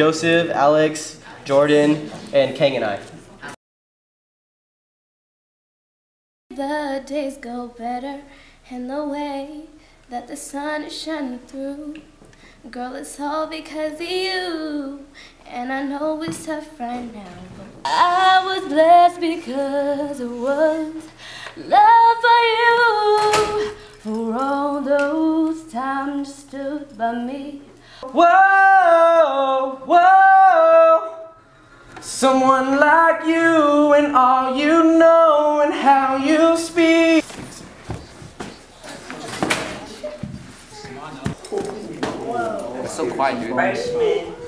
Joseph, Alex, Jordan, and Kang and I. The days go better in the way that the sun is shining through. Girl, it's all because of you. And I know it's tough right now. I was blessed because it was love for you. For all those times stood by me. Whoa. Someone like you and all you know and how you speak. It's so quiet, dude. Freshman. Come on, Alex.